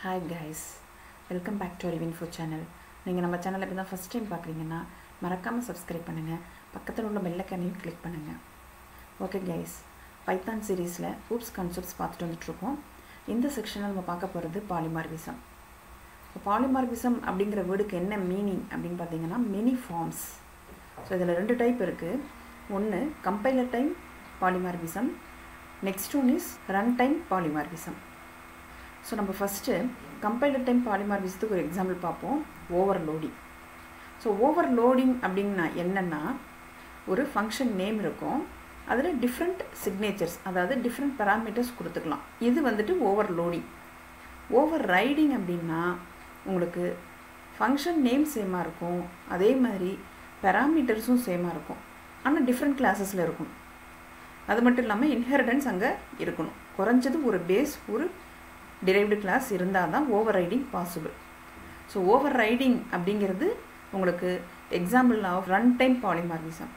Hi guys welcome back to அறிவின் food channel நீங்கள் நம்ம சேனலில் இப்போ தான் ஃபஸ்ட் டைம் பார்க்குறீங்கன்னா மறக்காமல் சப்ஸ்கிரைப் பண்ணுங்கள் பக்கத்தில் உள்ள பெல்லைக்கனையும் கிளிக் பண்ணுங்கள் ஓகே கைஸ் பைத்தான் சீரீஸில் ஹூப்ஸ் கான்செப்ட்ஸ் பார்த்துட்டு வந்துட்ருக்கோம் இந்த செக்ஷனில் நம்ம பார்க்க போகிறது பாலிமார்பிசம் இப்போ பாலிமார்பிசம் அப்படிங்கிற வேர்டுக்கு என்ன மீனிங் அப்படின்னு பார்த்தீங்கன்னா மெனி ஃபார்ம்ஸ் ஸோ இதில் ரெண்டு டைப் இருக்குது ஒன்று compiler time polymorphism next one is run time polymorphism so நம்ம ஃபஸ்ட்டு கம்பைலர் டைம் பாலிமார்விசத்துக்கு ஒரு எக்ஸாம்பிள் பார்ப்போம் ஓவர்லோடிங் ஸோ ஓவர்லோடிங் அப்படின்னா என்னென்னா ஒரு ஃபங்க்ஷன் நேம் இருக்கும். அதில் டிஃப்ரெண்ட் சிக்னேச்சர்ஸ் அதாவது டிஃப்ரெண்ட் பேராமீட்டர்ஸ் கொடுத்துக்கலாம். இது வந்துட்டு ஓவர்லோடிங் ஓவர் ரைடிங் அப்படின்னா உங்களுக்கு ஃபங்க்ஷன் நேம் சேமாக இருக்கும். அதே மாதிரி பேராமீட்டர்ஸும் சேமாக இருக்கும். ஆனால் டிஃப்ரெண்ட் கிளாஸஸில் இருக்கும். அது மட்டும் இல்லாமல் இன்ஹெரிடன்ஸ் அங்கே இருக்கணும். குறைஞ்சது ஒரு பேஸ் ஒரு டிரைவ்டு கிளாஸ் இருந்தால் தான் overriding possible so overriding அப்படிங்கிறது உங்களுக்கு example of run time polymorphism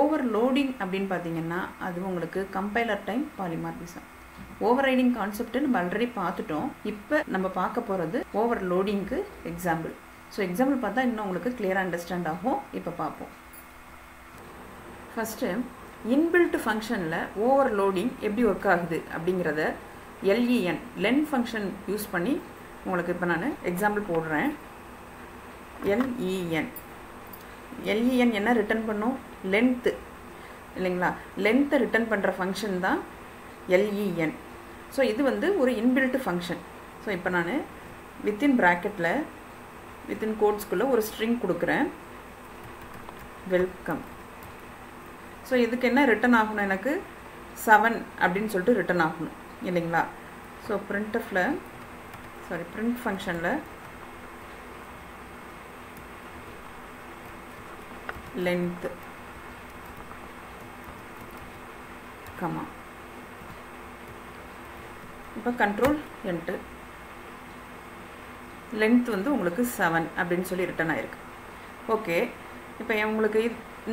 overloading அப்படின்னு பார்த்தீங்கன்னா அது உங்களுக்கு compiler time polymorphism overriding concept நம்ம ஆல்ரெடி பார்த்துட்டோம். இப்போ நம்ம பார்க்க போகிறது ஓவர் லோடிங்க்கு எக்ஸாம்பிள் ஸோ எக்ஸாம்பிள் பார்த்தா இன்னும் உங்களுக்கு கிளியராக அண்டர்ஸ்டாண்ட் ஆகும். இப்போ பார்ப்போம். ஃபஸ்ட்டு இன்பில்ட் ஃபங்க்ஷனில் ஓவர் லோடிங் எப்படி ஒர்க் ஆகுது அப்படிங்கிறத எல்இஎன் லென் ஃபங்க்ஷன் யூஸ் பண்ணி உங்களுக்கு இப்போ நான் எக்ஸாம்பிள் போடுறேன். L E N L E N என்ன ரிட்டர்ன் பண்ணும்? லென்த்து இல்லைங்களா? லென்த்தை ரிட்டர்ன் பண்ணுற ஃபங்க்ஷன் தான் எல்இஎன் ஸோ இது வந்து ஒரு இன்பில்ட் ஃபங்க்ஷன் ஸோ இப்போ நான் வித்தின் ப்ராக்கெட்டில் வித்தின் கோட்ஸ்குள்ளே ஒரு ஸ்ட்ரிங் கொடுக்குறேன். வெல்கம் ஸோ இதுக்கு என்ன ரிட்டன் ஆகணும் எனக்கு? செவன் அப்படின்னு சொல்லிட்டு ரிட்டன் ஆகணும். இல்லைங்களா? ஸோ பிரிண்டஃபில் சாரி பிரிண்ட் ஃபங்க்ஷனில் லென்த் கமா இப்போ கண்ட்ரோல் என்ட்டு லென்த் வந்து உங்களுக்கு செவன் அப்படின்னு சொல்லி ரிட்டன் ஆயிருக்கு. ஓகே இப்போ உங்களுக்கு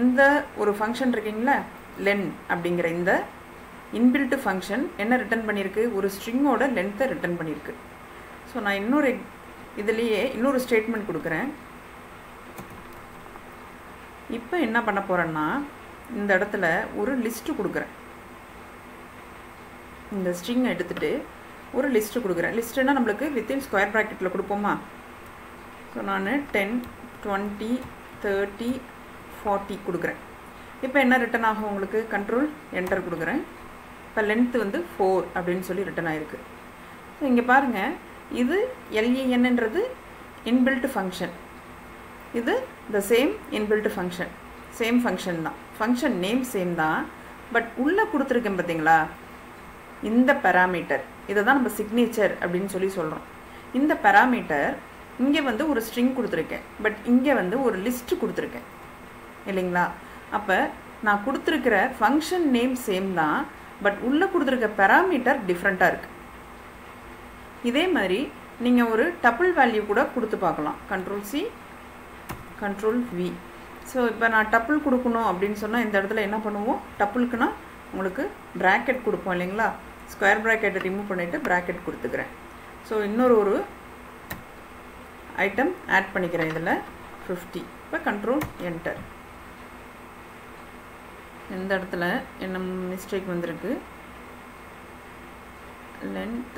இந்த ஒரு ஃபங்க்ஷன் இருக்கீங்களா? லென் அப்படிங்கிற இந்த இன்பில்ட் ஃபங்க்ஷன் என்ன ரிட்டர்ன் பண்ணியிருக்கு? ஒரு ஸ்ட்ரிங்கோட லென்த்தை ரிட்டர்ன் பண்ணியிருக்கு. ஸோ நான் இன்னொரு இதுலேயே இன்னொரு ஸ்டேட்மெண்ட் கொடுக்குறேன். இப்போ என்ன பண்ண போகிறேன்னா இந்த இடத்துல ஒரு லிஸ்ட்டு கொடுக்குறேன். இந்த ஸ்ட்ரிங்கை எடுத்துகிட்டு ஒரு லிஸ்ட்டு கொடுக்குறேன். லிஸ்ட்டுனா நம்மளுக்கு வித்தின் ஸ்கொயர் ப்ராக்கெட்டில் கொடுப்போமா? ஸோ நான் டென் டுவெண்ட்டி தேர்ட்டி ஃபார்ட்டி கொடுக்குறேன். இப்போ என்ன ரிட்டன் ஆகும் உங்களுக்கு? கண்ட்ரோல் என்டர் கொடுக்குறேன். இப்போ லென்த்து வந்து ஃபோர் அப்படின்னு சொல்லி ரிட்டன் ஆகிருக்கு ஸோ இங்கே பாருங்கள் இது எல்இஎன்ன்றது இன்பில்ட் ஃபங்க்ஷன் இது the same inbuilt function same function தான். ஃபங்க்ஷன் நேம் சேம் தான். பட் உள்ளே கொடுத்துருக்கேன் பார்த்தீங்களா இந்த பேராமீட்டர் இதை தான் நம்ம சிக்னேச்சர் அப்படின்னு சொல்லி சொல்கிறோம் இந்த பேராமீட்டர் இங்கே வந்து ஒரு ஸ்ட்ரிங் கொடுத்துருக்கேன். பட் இங்கே வந்து ஒரு லிஸ்ட்டு கொடுத்துருக்கேன். இல்லைங்களா? அப்போ நான் கொடுத்துருக்கிற ஃபங்க்ஷன் நேம் சேம் தான். பட் உள்ளே கொடுத்துருக்க பெராமீட்டர் டிஃப்ரெண்ட்டாக இருக்குது இதே மாதிரி நீங்கள் ஒரு டபுள் வேல்யூ கூட கொடுத்து பார்க்கலாம். Control C control V so இப்போ நான் டப்புள் கொடுக்கணும் அப்படின்னு சொன்னால் இந்த இடத்துல என்ன பண்ணுவோம்? டப்புளுக்குன்னா உங்களுக்கு ப்ராக்கெட் கொடுப்போம் இல்லைங்களா? ஸ்கொயர் ப்ராக்கெட்டை ரிமூவ் பண்ணிவிட்டு ப்ராக்கெட் கொடுத்துக்கிறேன். ஸோ இன்னொரு ஒரு ஐட்டம் ஆட் பண்ணிக்கிறேன் இதில். ஃபிஃப்டி இப்போ கண்ட்ரோல் என்டர் இந்த இடத்துல என்ன மிஸ்டேக் வந்திருக்கு? Length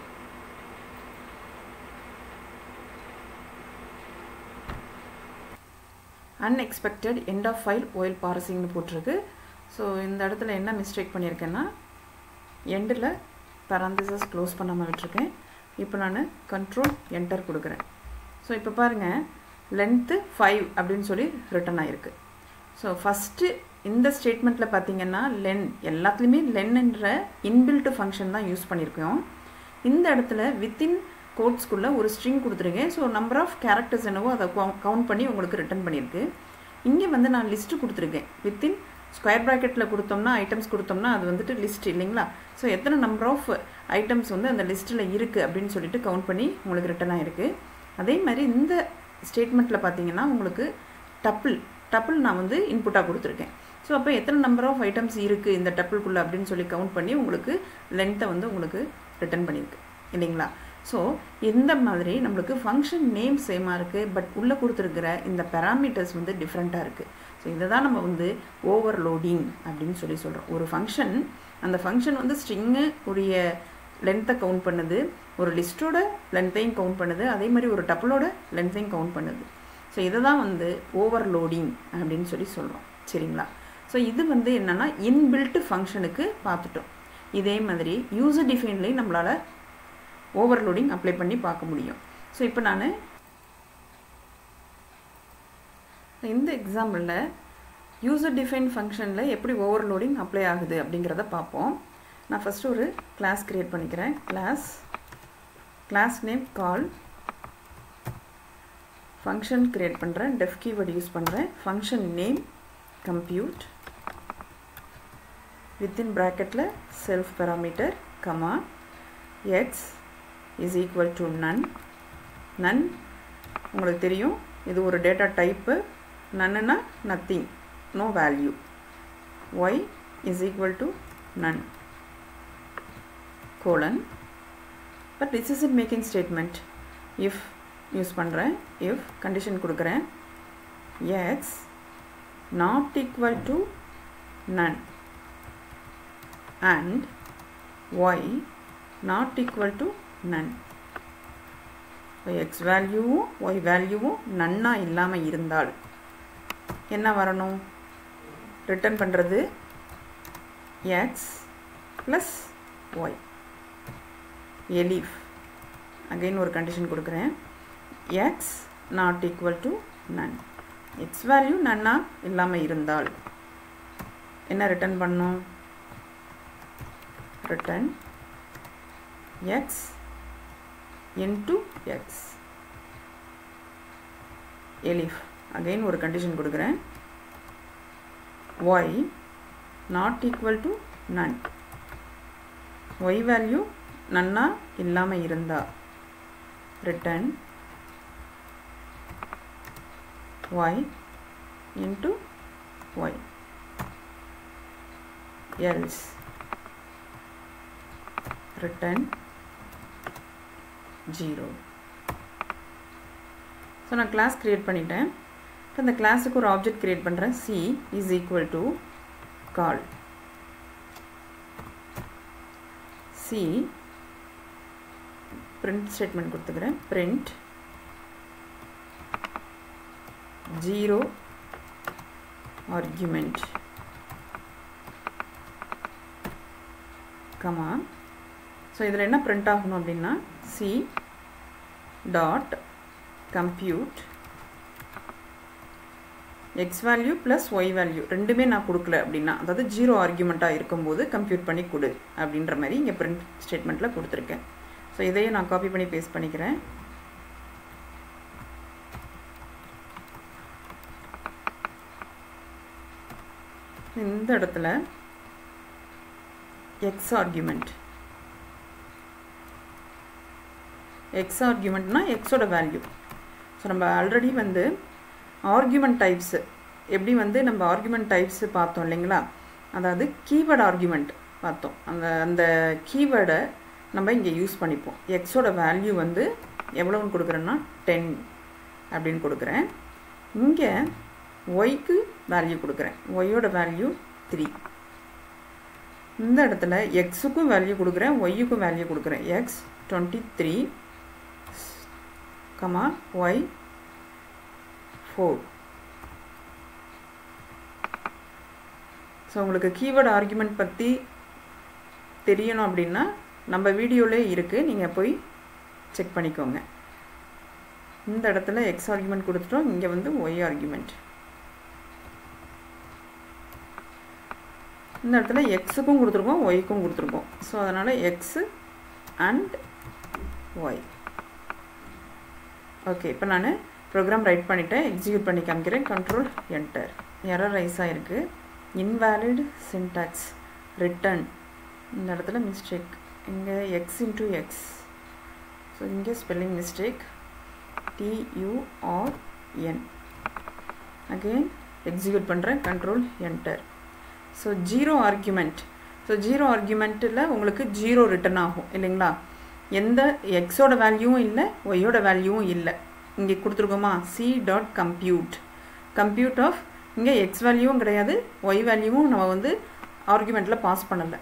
unexpected end of file while பாரசிங்னு போட்டிருக்கு. ஸோ இந்த இடத்துல என்ன மிஸ்டேக் பண்ணியிருக்கேன்னா எண்டில் பராந்திசஸ் க்ளோஸ் பண்ணாமல் விட்டுருக்கேன். இப்போ நான் கண்ட்ரோல் என்டர் கொடுக்குறேன். ஸோ இப்போ பாருங்கள் லென்த்து ஃபைவ் அப்படின்னு சொல்லி ரிட்டன் ஆகிருக்கு ஸோ ஃபஸ்ட்டு இந்த ஸ்டேட்மெண்ட்டில் பார்த்தீங்கன்னா லென் எல்லாத்துலேயுமே லென்ன்ற இன்பில்ட் ஃபங்க்ஷன் தான் யூஸ் பண்ணியிருக்கோம் இந்த இடத்துல வித்தின் கோட்ஸ்குள்ளே ஒரு ஸ்ட்ரிங் கொடுத்துருக்கேன் ஸோ நம்பர் ஆஃப் கேரக்டர்ஸ் என்னவோ அதை கவுண்ட் பண்ணி உங்களுக்கு ரிட்டன் பண்ணியிருக்கு இங்கே வந்து நான் லிஸ்ட்டு கொடுத்துருக்கேன். வித்தின் ஸ்கொயர் ப்ராக்கெட்டில் கொடுத்தோம்னா ஐட்டம்ஸ் கொடுத்தோம்னா அது வந்துட்டு லிஸ்ட் இல்லைங்களா? ஸோ எத்தனை நம்பர் ஆஃப் ஐட்டம்ஸ் வந்து அந்த லிஸ்ட்டில் இருக்குது அப்படின்னு சொல்லிட்டு கவுண்ட் பண்ணி உங்களுக்கு ரிட்டன் ஆகிருக்கு அதே மாதிரி இந்த ஸ்டேட்மெண்ட்டில் பார்த்தீங்கன்னா உங்களுக்கு டப்பிள் டப்பிள் நான் வந்து இன்புட்டாக கொடுத்துருக்கேன். ஸோ அப்போ எத்தனை நம்பர் ஆஃப் ஐட்டம்ஸ் இருக்குது இந்த டப்பிள்குள்ளே அப்படின்னு சொல்லி கவுண்ட் பண்ணி உங்களுக்கு லென்த்தை வந்து உங்களுக்கு ரிட்டர்ன் பண்ணியிருக்கு இல்லைங்களா? ஸோ இந்த மாதிரி நம்மளுக்கு ஃபங்க்ஷன் நேம் சேமாக இருக்குது பட் உள்ளே கொடுத்துருக்கிற இந்த பேராமீட்டர்ஸ் வந்து டிஃப்ரெண்ட்டாக இருக்குது ஸோ இதை தான் நம்ம வந்து ஓவர்லோடிங் அப்படின்னு சொல்லி சொல்கிறோம் ஒரு ஃபங்க்ஷன் அந்த ஃபங்க்ஷன் வந்து ஸ்ட்ரிங்கு உடைய லென்த்தை கவுண்ட் பண்ணுது ஒரு லிஸ்ட்டோட லென்த்தையும் கவுண்ட் பண்ணுது அதே மாதிரி ஒரு டப்பிளோட லென்த்தையும் கவுண்ட் பண்ணுது. ஸோ இதை தான் வந்து ஓவர்லோடிங் அப்படின்னு சொல்லி சொல்கிறோம் சரிங்களா? ஸோ இது வந்து என்னென்னா இன்பில்ட்டு ஃபங்க்ஷனுக்கு பார்த்துட்டோம். இதே மாதிரி யூசர் டிஃபைன்லேயும் நம்மளால் ஓவர்லோடிங் அப்ளை பண்ணி பார்க்க முடியும். ஸோ இப்போ நான் இந்த எக்ஸாம்பிளில் யூசர் டிஃபைன் ஃபங்க்ஷனில் எப்படி ஓவர்லோடிங் அப்ளை ஆகுது அப்படிங்கிறத பார்ப்போம். நான் ஃபஸ்ட்டு ஒரு கிளாஸ் க்ரியேட் பண்ணிக்கிறேன். Class class name call function create பண்ணுறேன் டெஃப் கீவேர்டு யூஸ் பண்ணுறேன் ஃபங்க்ஷன் நேம் கம்ப்யூட் வித்தின் ப்ராக்கெட்டில் self parameter comma X is equal to none none உங்களுக்கு தெரியும். இது ஒரு data type நன்னுனா nothing no value Y is equal to none colon but this is in making statement if use பண்ணுறேன் if condition கொடுக்குறேன். X not equal to none and Y not equal to none X வேல்யூவும் Y வேல்யூவும் நன்னாக இல்லாமல் இருந்தால் என்ன வரணும்? Return பண்ணுறது X plus Y elif again ஒரு கண்டிஷன் கொடுக்குறேன். X not equal to none X value நன்னா இல்லாமல் இருந்தால் என்ன ரிட்டர்ன் பண்ணும் return X into X elif again ஒரு கண்டிஷன் கொடுக்குறேன். Y not equal to none. Y value நன்னா இல்லாமல் இருந்தா. Return Y into Y else return zero so நான் கிளாஸ் க்ரியேட் பண்ணிட்டேன். இப்போ இந்த கிளாஸுக்கு ஒரு ஆப்ஜெக்ட் க்ரியேட் பண்ணுறேன் C is equal to call C print statement கொடுத்துக்கிறேன். Print zero argument comma so இதில் என்ன பிரிண்ட் ஆகணும் அப்படின்னா C dot compute X value plus Y value ரெண்டுமே நான் கொடுக்கல அப்படின்னா அதாவது ஜீரோ ஆர்கியூமெண்ட்டாக இருக்கும்போது கம்ப்யூட் பண்ணி கொடு அப்படின்ற மாதிரி இங்கே பிரிண்ட் ஸ்டேட்மெண்ட்டில் கொடுத்துருக்கேன். ஸோ இதையே நான் காப்பி பண்ணி பேஸ்ட் பண்ணிக்கிறேன். இந்த இடத்துல எக்ஸ் ஆர்குமெண்ட் எக்ஸ் ஆர்கியூமெண்ட்னா எக்ஸோட வேல்யூ ஸோ நம்ம ஆல்ரெடி வந்து ஆர்கியூமெண்ட் டைப்ஸு எப்படி வந்து நம்ம ஆர்கியூமெண்ட் டைப்ஸு பார்த்தோம் இல்லைங்களா? அதாவது கீவேர்டு ஆர்கியூமெண்ட் பார்த்தோம். அந்த அந்த கீவேர்டை நம்ம இங்கே யூஸ் பண்ணிப்போம். எக்ஸோட வேல்யூ வந்து எவ்வளோன்னு கொடுக்குறேன்னா டென் அப்படின்னு கொடுக்குறேன். இங்கே ஒய்க்கு வேல்யூ கொடுக்குறேன். ஒய்யோட வேல்யூ த்ரீ இந்த இடத்துல எக்ஸுக்கும் வேல்யூ கொடுக்குறேன். ஒய்யுக்கும் வேல்யூ கொடுக்குறேன். X twenty three comma Y four so உங்களுக்கு கீவேர்டு ஆர்குமெண்ட் பற்றி தெரியணும் அப்படின்னா நம்ம வீடியோவிலே இருக்குது நீங்கள் போய் செக் பண்ணிக்கோங்க. இந்த இடத்துல எக்ஸ் ஆர்குமெண்ட் கொடுத்துட்டோம். இங்கே வந்து ஒய் ஆர்குமெண்ட் இந்த இடத்துல எக்ஸுக்கும் கொடுத்துருக்கோம் ஒய்க்கும் கொடுத்துருக்கோம். ஸோ அதனால் எக்ஸு அண்ட் ஒய் ஓகே இப்போ நான் ப்ரோக்ராம் ரைட் பண்ணிவிட்டேன் எக்ஸிக்யூட் பண்ணி காமிக்கிறேன். கண்ட்ரோல் என்டர் எரர் ரைஸ் ஆகிருக்கு இன்வேலிட் சின்டாக்ஸ் ரிட்டன் இந்த இடத்துல மிஸ்டேக் இங்கே எக்ஸ் இன்ட்டு எக்ஸ் ஸோ இங்கே spelling mistake T U R N again execute பண்ணுறேன் control enter so zero argument so zero ஆர்குமெண்ட்டில் உங்களுக்கு ஜீரோ ரிட்டன் ஆகும் இல்லைங்களா? எந்த எக்ஸோட வேல்யூவும் இல்லை ஒய்யோட வேல்யூவும் இல்லை. இங்கே கொடுத்துருக்கோமா? C dot compute compute of இங்கே எக்ஸ் வேல்யூவும் கிடையாது ஒய் வேல்யூவும் நம்ம வந்து ஆர்குமெண்ட்டில் பாஸ் பண்ணலை.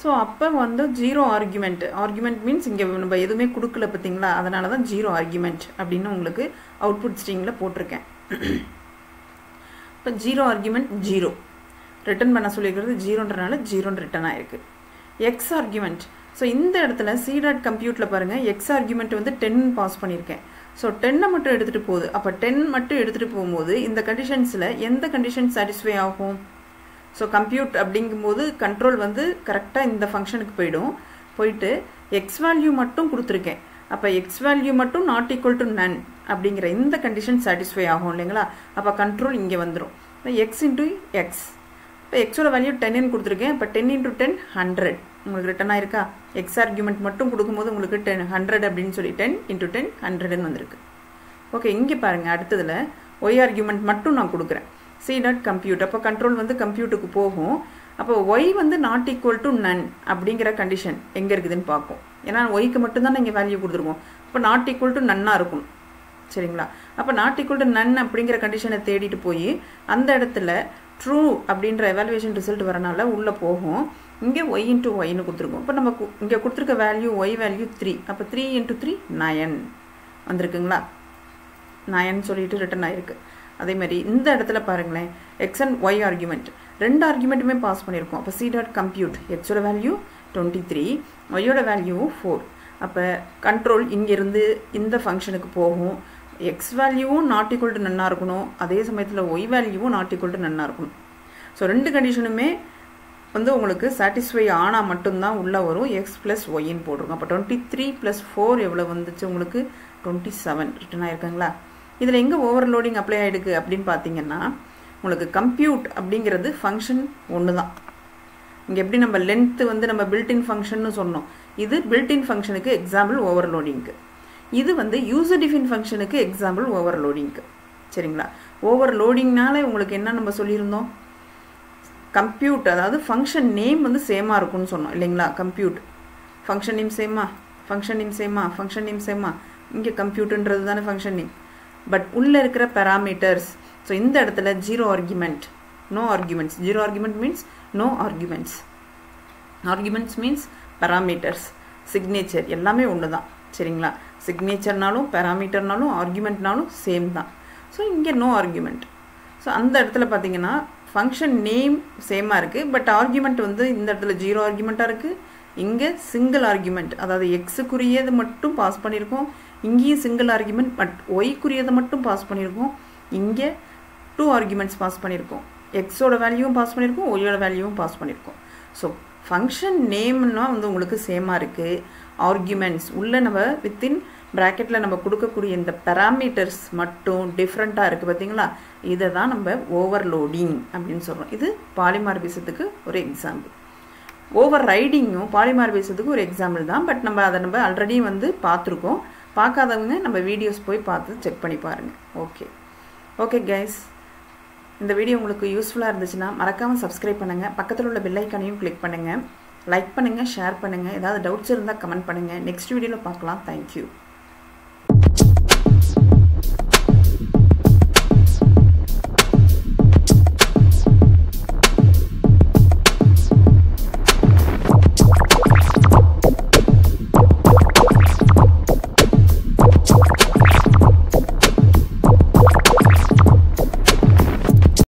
ஸோ அப்போ வந்து ஜீரோ ஆர்குமெண்ட் ஆர்குமெண்ட் மீன்ஸ் இங்கே நம்ம எதுவுமே கொடுக்கல பார்த்தீங்களா? அதனால தான் ஜீரோ ஆர்குமெண்ட் அப்படின்னு உங்களுக்கு அவுட்புட் ஸ்ட்ரீங்கில் போட்டிருக்கேன். இப்போ ஜீரோ ஆர்குமெண்ட் ஜீரோ ரிட்டன் பண்ண சொல்லியிருக்கிறது ஜீரோன்றனால ஜீரோன்னு ரிட்டன் ஆயிருக்கு. எக்ஸ் ஆர்குமெண்ட் ஸோ இந்த இடத்துல சி டாட் கம்ப்யூட்டில் பாருங்கள் எக்ஸ் ஆர்குமெண்ட் வந்து டென் பாஸ் பண்ணியிருக்கேன் ஸோ டென்னை மட்டும் எடுத்துகிட்டு போகுது. அப்போ டென் மட்டும் எடுத்துகிட்டு போகும்போது இந்த கண்டிஷன்ஸில் எந்த கண்டிஷன் சாட்டிஸ்ஃபை ஆகும்? ஸோ கம்ப்யூட் அப்படிங்கும்போது கண்ட்ரோல் வந்து கரெக்டாக இந்த ஃபங்க்ஷனுக்கு போயிடும். போயிட்டு எக்ஸ் வேல்யூ மட்டும் கொடுத்துருக்கேன். அப்போ எக்ஸ் வேல்யூ மட்டும் நாட் ஈக்குவல் டு நன் அப்படிங்கிற இந்த கண்டிஷன் சாட்டிஸ்ஃபை ஆகும் இல்லைங்களா? அப்போ கண்ட்ரோல் இங்கே வந்துடும் எக்ஸ் இன்ட்டு எக்ஸ் இப்போ எக்ஸோட வேல்யூ டென்னு கொடுத்துருக்கேன். இப்போ டென் இன்ட்டு டென் ஹண்ட்ரட் உங்களுக்கு ரிட்டன் ஆயிருக்கா எக்ஸ் ஆர்குமெண்ட் மட்டும் கொடுக்கும்போது உங்களுக்கு டென் ஹண்ட்ரட் அப்படின்னு சொல்லி டென் இன்ட்டு டென் ஹண்ட்ரட்னு வந்திருக்கு. ஓகே இங்கே பாருங்கள் அடுத்ததில் ஒய் ஆர்குமெண்ட் மட்டும் நான் கொடுக்குறேன். சி டாட் கம்ப்யூட் அப்போ கண்ட்ரோல் வந்து கம்ப்யூட்டுக்கு போகும். அப்போ ஒய் வந்து நாட் ஈக்குவல் டு நன் அப்படிங்கிற கண்டிஷன் எங்கே இருக்குதுன்னு பார்க்கும் ஏன்னா ஒய்க்கு மட்டும்தான் இங்கே வேல்யூ கொடுத்துருக்கோம். அப்போ நாட் ஈக்குவல் டு நன்னாக இருக்கும். சரிங்களா? அப்போ நாட் ஈக்குவல் டு நன் அப்படிங்கிற கண்டிஷனை தேடிட்டு போய் அந்த இடத்துல ட்ரூ அப்படின்ற எவாலுவேஷன் ரிசல்ட் வரனால உள்ளே போகும். இங்கே ஒய் இன்ட்டு ஒய்னு கொடுத்துருக்கோம். இப்போ நம்ம இங்கே கொடுத்துருக்க வேல்யூ ஒய் வேல்யூ த்ரீ அப்போ த்ரீ இன்ட்டு த்ரீ நயன் வந்திருக்குங்களா? நயன் சொல்லிட்டு ரிட்டன் ஆயிருக்கு. அதே மாதிரி இந்த இடத்துல பாருங்களேன். எக்ஸ் அண்ட் ஒய் ஆர்குமெண்ட் ரெண்டு ஆர்குமெண்ட்டுமே பாஸ் பண்ணியிருக்கோம். அப்போ சி டாட் கம்ப்யூட் எக்ஸோட வேல்யூ டுவெண்ட்டி த்ரீ ஒய்யோட வேல்யூ ஃபோர் அப்போ கண்ட்ரோல் இங்கேருந்து இந்த ஃபங்க்ஷனுக்கு போகும். எக்ஸ் வேல்யூவும் நாட் ஈக்குவல் டு நன்னாக இருக்கணும். அதே சமயத்தில் ஒய் வேல்யூவும் நாட் ஈக்குவல் டு நன்னாக இருக்கணும். ஸோ ரெண்டு கண்டிஷனுமே வந்து உங்களுக்கு சாட்டிஸ்ஃபை ஆனால் மட்டும்தான் உள்ளே வரும். எக்ஸ் ப்ளஸ் ஒய்ன்னு போட்டிருக்கோம். அப்போ டுவெண்ட்டி த்ரீ ப்ளஸ் ஃபோர் எவ்வளோ வந்துச்சு? உங்களுக்கு டுவெண்ட்டி செவன் ரிட்டன் ஆயிருக்குங்களா? இதில் எங்கே ஓவர்லோடிங் அப்ளை ஆகிடுக்கு அப்படின்னு பார்த்தீங்கன்னா உங்களுக்கு கம்ப்யூட் அப்படிங்கிறது ஃபங்க்ஷன் ஒன்று தான் இங்கே எப்படி நம்ம லென்த்து வந்து நம்ம பில்டின் ஃபங்க்ஷன்னு சொன்னோம். இது பில்டின் ஃபங்க்ஷனுக்கு எக்ஸாம்பிள் ஓவர்லோடிங்க்கு இது வந்து யூசர் டிஃபின் ஃபங்க்ஷனுக்கு எக்ஸாம்பிள் ஓவர்லோடிங்க்கு சரிங்களா? ஓவர்லோடிங்னால உங்களுக்கு என்ன நம்ம சொல்லியிருந்தோம்? கம்ப்யூட் அதாவது ஃபங்க்ஷன் நேம் வந்து சேமாக இருக்கும்னு சொன்னோம் இல்லைங்களா? கம்ப்யூட் ஃபங்க்ஷன் நேம் சேமா ஃபங்க்ஷன் நேம் சேமா ஃபங்க்ஷன் நேம் சேமா இங்கே கம்ப்யூட்டுன்றது தானே ஃபங்க்ஷன் நேம் பட் உள்ளே இருக்கிற பேராமீட்டர்ஸ் ஸோ இந்த இடத்துல zero argument no arguments zero argument means no arguments arguments means parameters signature எல்லாமே ஒன்று தான் சரிங்களா? சிக்னேச்சர்னாலும் பேராமீட்டர்னாலும் ஆர்குமெண்ட்னாலும் சேம் தான். ஸோ இங்கே நோ ஆர்குமெண்ட் ஸோ அந்த இடத்துல பார்த்தீங்கன்னா ஃபங்க்ஷன் நேம் சேமாக இருக்குது பட் ஆர்கியூமெண்ட் வந்து இந்த இடத்துல ஜீரோ ஆர்கியூமெண்ட்டாக இருக்குது இங்கே சிங்கிள் ஆர்கியூமெண்ட் அதாவது எக்ஸுக்குரியது மட்டும் பாஸ் பண்ணியிருக்கோம் இங்கேயும் சிங்கிள் ஆர்கியூமெண்ட் பட் ஒய்க்குரியதை மட்டும் பாஸ் பண்ணியிருக்கோம் இங்கே டூ ஆர்கியூமெண்ட்ஸ் பாஸ் பண்ணியிருக்கோம் எக்ஸோட வேல்யூவும் பாஸ் பண்ணியிருக்கோம் ஒய்யோட வேல்யூவும் பாஸ் பண்ணியிருக்கோம் ஸோ ஃபங்க்ஷன் நேம்னா வந்து உங்களுக்கு சேமாக இருக்குது ஆர்கியூமெண்ட்ஸ் உள்ளே நம்ம வித்தின் ப்ராக்கெட்டில் நம்ம கொடுக்கக்கூடிய இந்த பேராமீட்டர்ஸ் மட்டும் டிஃப்ரெண்ட்டாக இருக்குது பார்த்தீங்களா இதை தான் நம்ம ஓவர்லோடிங் அப்படின்னு சொல்கிறோம் இது பாலிமார்பிசத்துக்கு ஒரு எக்ஸாம்பிள் ஓவர் ரைடிங்கும் பாலிமார்பிசத்துக்கு ஒரு எக்ஸாம்பிள் தான். பட் நம்ம அதை நம்ம ஆல்ரெடி வந்து பார்த்துருக்கோம். பார்க்காதவங்க நம்ம வீடியோஸ் போய் பார்த்து செக் பண்ணி பாருங்கள் ஓகே ஓகே கைஸ் இந்த வீடியோ உங்களுக்கு யூஸ்ஃபுல்லாக இருந்துச்சுன்னா மறக்காமல் சப்ஸ்கிரைப் பண்ணுங்கள் பக்கத்தில் உள்ள பெல்லைக்கானையும் கிளிக் பண்ணுங்கள் லைக் பண்ணுங்கள் ஷேர் பண்ணுங்கள் ஏதாவது டவுட்ஸ் இருந்தால் கமெண்ட் பண்ணுங்கள் நெக்ஸ்ட் வீடியோவில் பார்க்கலாம். தேங்க்யூ